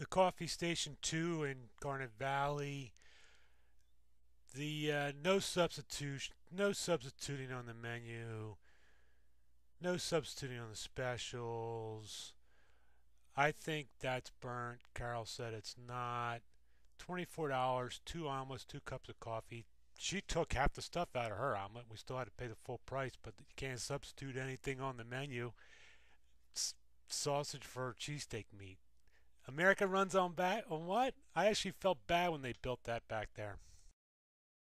the Coffee Station 2 in Garnet Valley. The uh, no substitution, no substituting on the menu, no substituting on the specials. I think that's burnt. Carol said it's not. $24, two omelets, two cups of coffee. She took half the stuff out of her omelet. We still had to pay the full price, but you can't substitute anything on the menu. Sausage for cheesesteak meat. America runs on back on what? I actually felt bad when they built that back there.